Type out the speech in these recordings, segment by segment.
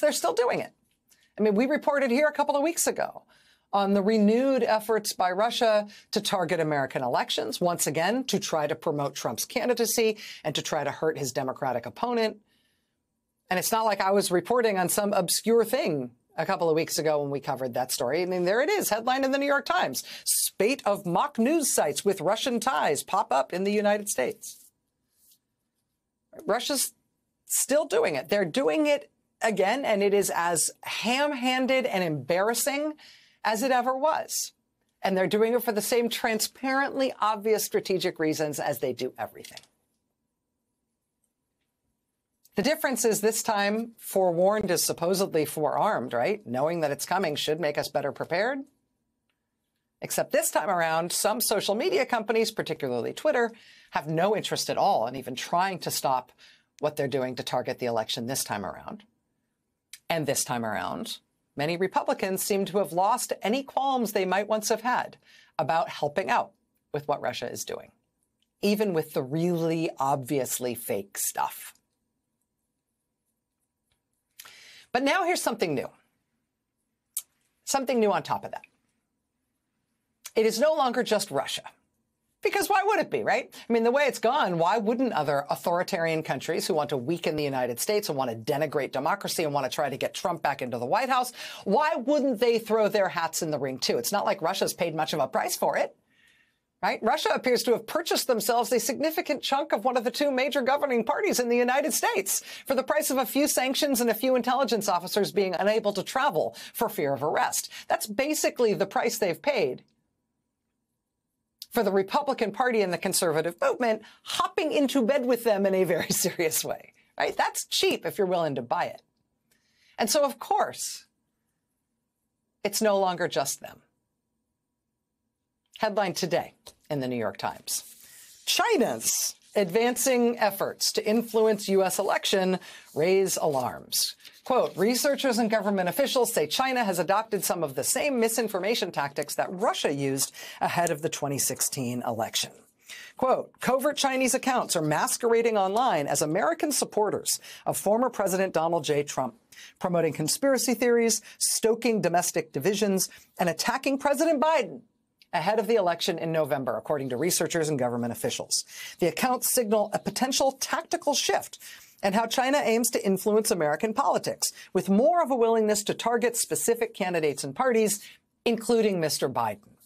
they're still doing it. I mean, we reported here a couple of weeks ago on the renewed efforts by Russia to target American elections, once again, to try to promote Trump's candidacy and to try to hurt his Democratic opponent. And it's not like I was reporting on some obscure thing a couple of weeks ago when we covered that story. I mean, there it is, headline in the New York Times. Spate of mock news sites with Russian ties pop up in the United States. Russia's still doing it. They're doing it again, and it is as ham handed and embarrassing as it ever was. And they're doing it for the same transparently obvious strategic reasons as they do everything. The difference is this time forewarned is supposedly forearmed, right? Knowing that it's coming should make us better prepared. Except this time around, some social media companies, particularly Twitter, have no interest at all in even trying to stop what they're doing to target the election this time around. And this time around, many Republicans seem to have lost any qualms they might once have had about helping out with what Russia is doing, even with the really obviously fake stuff. But now here's something new. Something new on top of that. It is no longer just Russia. Because why would it be, right? I mean, the way it's gone, why wouldn't other authoritarian countries who want to weaken the United States and want to denigrate democracy and want to try to get Trump back into the White House, why wouldn't they throw their hats in the ring too? It's not like Russia's paid much of a price for it. Right? Russia appears to have purchased themselves a significant chunk of one of the two major governing parties in the United States for the price of a few sanctions and a few intelligence officers being unable to travel for fear of arrest. That's basically the price they've paid for the Republican Party and the conservative movement hopping into bed with them in a very serious way. Right? That's cheap if you're willing to buy it. And so, of course, it's no longer just them. Headline today in the New York Times. China's advancing efforts to influence U.S. election raise alarms. Quote, researchers and government officials say China has adopted some of the same misinformation tactics that Russia used ahead of the 2016 election. Quote, covert Chinese accounts are masquerading online as American supporters of former President Donald J. Trump, promoting conspiracy theories, stoking domestic divisions, and attacking President Biden ahead of the election in November, according to researchers and government officials. The accounts signal a potential tactical shift and how China aims to influence American politics, with more of a willingness to target specific candidates and parties, including Mr. Biden.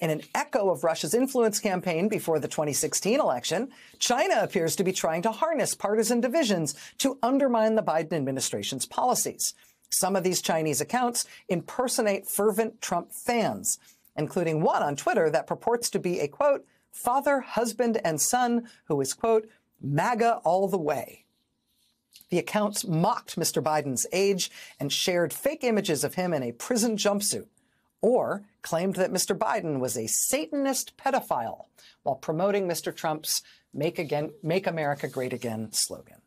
In an echo of Russia's influence campaign before the 2016 election, China appears to be trying to harness partisan divisions to undermine the Biden administration's policies. Some of these Chinese accounts impersonate fervent Trump fans including one on Twitter that purports to be a quote, father, husband, and son who is quote, MAGA all the way. The accounts mocked Mr. Biden's age and shared fake images of him in a prison jumpsuit, or claimed that Mr. Biden was a Satanist pedophile while promoting Mr. Trump's Make, Again, Make America Great Again slogan.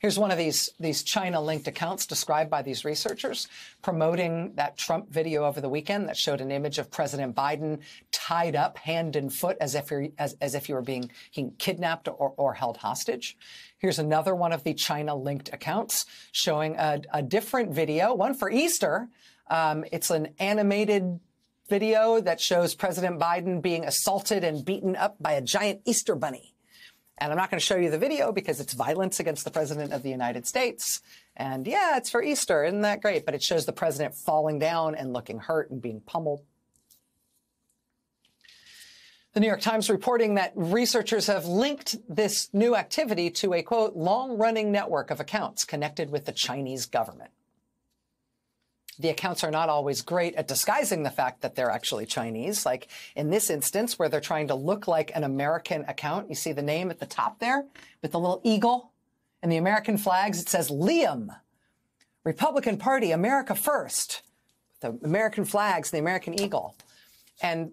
Here's one of these, these China linked accounts described by these researchers promoting that Trump video over the weekend that showed an image of President Biden tied up hand and foot as if, he as, as if he were being he kidnapped or, or held hostage. Here's another one of the China linked accounts showing a, a different video, one for Easter. Um, it's an animated video that shows President Biden being assaulted and beaten up by a giant Easter bunny. And I'm not going to show you the video because it's violence against the president of the United States. And yeah, it's for Easter. Isn't that great? But it shows the president falling down and looking hurt and being pummeled. The New York Times reporting that researchers have linked this new activity to a quote, long running network of accounts connected with the Chinese government the accounts are not always great at disguising the fact that they're actually Chinese. Like in this instance, where they're trying to look like an American account, you see the name at the top there with the little eagle and the American flags. It says Liam, Republican Party, America First, the American flags, and the American eagle. And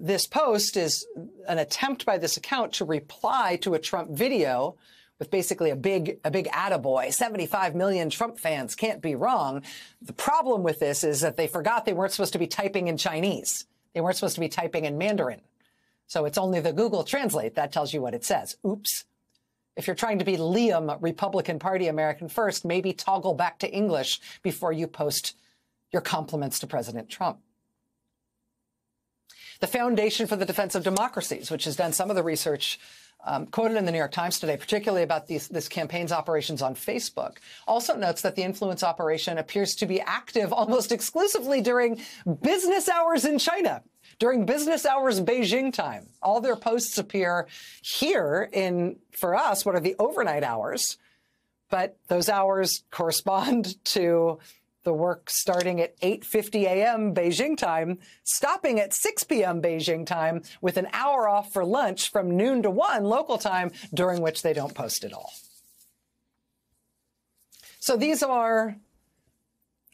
this post is an attempt by this account to reply to a Trump video with basically a big, a big attaboy. 75 million Trump fans can't be wrong. The problem with this is that they forgot they weren't supposed to be typing in Chinese. They weren't supposed to be typing in Mandarin. So it's only the Google Translate that tells you what it says. Oops. If you're trying to be Liam, Republican Party, American First, maybe toggle back to English before you post your compliments to President Trump. The Foundation for the Defense of Democracies, which has done some of the research um, quoted in the New York Times today, particularly about these, this campaign's operations on Facebook, also notes that the influence operation appears to be active almost exclusively during business hours in China. During business hours Beijing time, all their posts appear here in, for us, what are the overnight hours? But those hours correspond to the work starting at 8:50 a.m. Beijing time, stopping at 6 p.m. Beijing time with an hour off for lunch from noon to 1 local time during which they don't post at all. So these are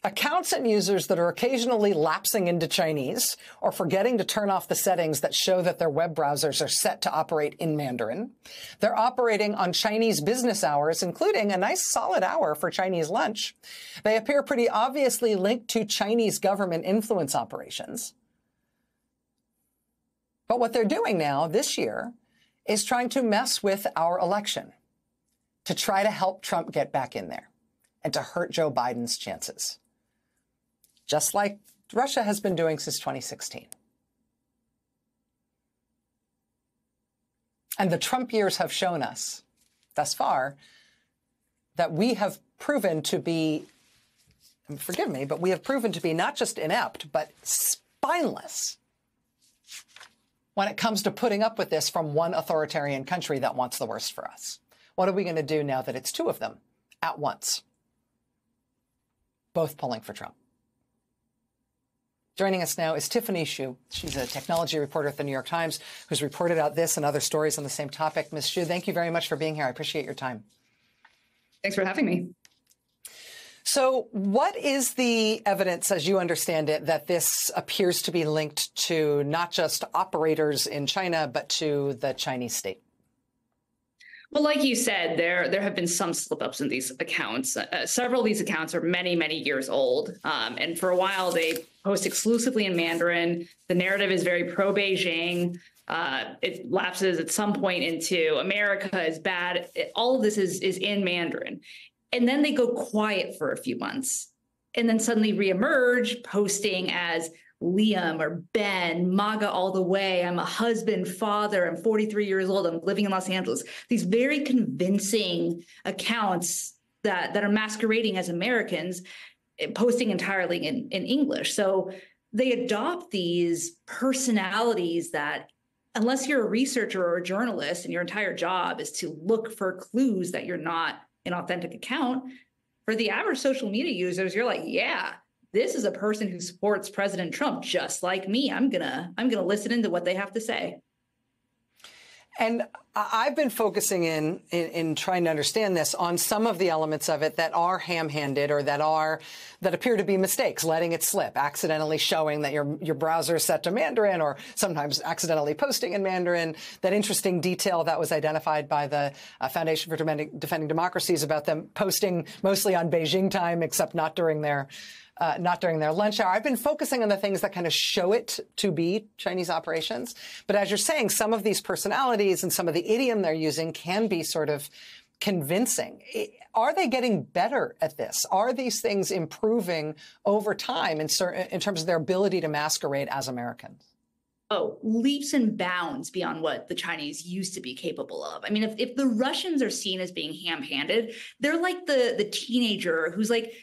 accounts and users that are occasionally lapsing into Chinese or forgetting to turn off the settings that show that their web browsers are set to operate in Mandarin. They're operating on Chinese business hours, including a nice solid hour for Chinese lunch. They appear pretty obviously linked to Chinese government influence operations. But what they're doing now this year is trying to mess with our election to try to help Trump get back in there and to hurt Joe Biden's chances just like Russia has been doing since 2016. And the Trump years have shown us thus far that we have proven to be, forgive me, but we have proven to be not just inept, but spineless when it comes to putting up with this from one authoritarian country that wants the worst for us. What are we going to do now that it's two of them at once, both pulling for Trump? Joining us now is Tiffany Hsu. She's a technology reporter at the New York Times who's reported out this and other stories on the same topic. Ms. Hsu, thank you very much for being here. I appreciate your time. Thanks for having me. So, what is the evidence, as you understand it, that this appears to be linked to not just operators in China, but to the Chinese state? Well, like you said, there there have been some slip ups in these accounts. Uh, several of these accounts are many many years old, um, and for a while they post exclusively in Mandarin. The narrative is very pro Beijing. Uh, it lapses at some point into America is bad. It, all of this is is in Mandarin, and then they go quiet for a few months, and then suddenly reemerge, posting as Liam or Ben, MAGA all the way. I'm a husband, father. I'm 43 years old. I'm living in Los Angeles. These very convincing accounts that, that are masquerading as Americans, eh, posting entirely in, in English. So they adopt these personalities that, unless you're a researcher or a journalist and your entire job is to look for clues that you're not an authentic account, for the average social media users, you're like, yeah, this is a person who supports President Trump just like me. I'm gonna I'm gonna listen into what they have to say. And I've been focusing in, in, in trying to understand this on some of the elements of it that are ham-handed or that are that appear to be mistakes, letting it slip, accidentally showing that your your browser is set to Mandarin, or sometimes accidentally posting in Mandarin. That interesting detail that was identified by the uh, Foundation for Defending, Defending Democracies about them posting mostly on Beijing time, except not during their uh, not during their lunch hour. I've been focusing on the things that kind of show it to be Chinese operations. But as you're saying, some of these personalities and some of the idiom they're using can be sort of convincing. Are they getting better at this? Are these things improving over time in, in terms of their ability to masquerade as Americans? oh, leaps and bounds beyond what the Chinese used to be capable of. I mean, if, if the Russians are seen as being ham-handed, they're like the the teenager who's like,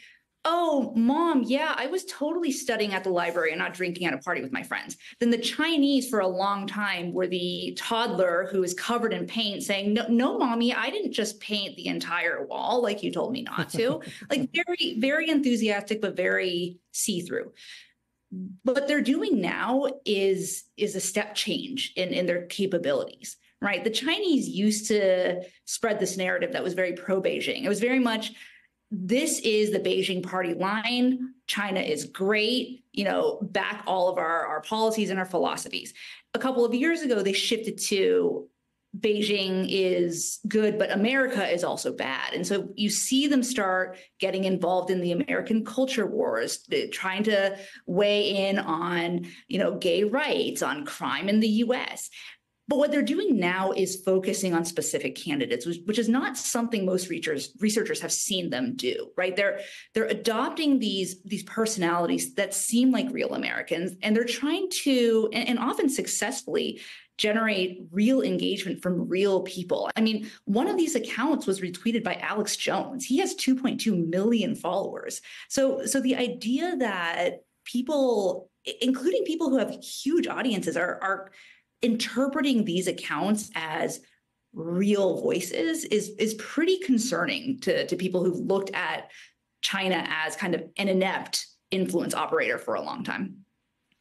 oh, mom, yeah, I was totally studying at the library and not drinking at a party with my friends. Then the Chinese, for a long time, were the toddler who is covered in paint saying, no, no, mommy, I didn't just paint the entire wall like you told me not to. like very, very enthusiastic, but very see through. What they're doing now is, is a step change in, in their capabilities right? The Chinese used to spread this narrative that was very pro Beijing. It was very much this is the Beijing party line. China is great, you know, back all of our, our policies and our philosophies. A couple of years ago, they shifted to Beijing is good, but America is also bad. And so you see them start getting involved in the American culture wars, trying to weigh in on, you know, gay rights, on crime in the US. But what they're doing now is focusing on specific candidates, which, which, is not something most researchers researchers have seen them do. Right? They're they're adopting these these personalities that seem like real Americans, and they're trying to, and, and often successfully, generate real engagement from real people. I mean, one of these accounts was retweeted by Alex Jones. He has 2.2 million followers. So so the idea that people including people who have huge audiences are are interpreting these accounts as real voices is is pretty concerning to, to people who've looked at China as kind of an inept influence operator for a long time.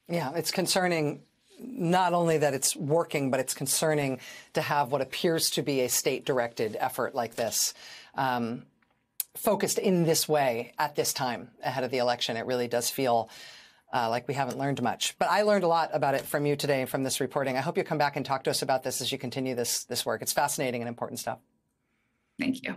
Yeah, it's concerning not only that it's working, but it's concerning to have what appears to be a state directed effort like this. Um, focused in this way at this time ahead of the election. It really does feel uh, like we haven't learned much. But I learned a lot about it from you today and from this reporting. I hope you come back and talk to us about this as you continue this this work. It's fascinating and important stuff. Thank you.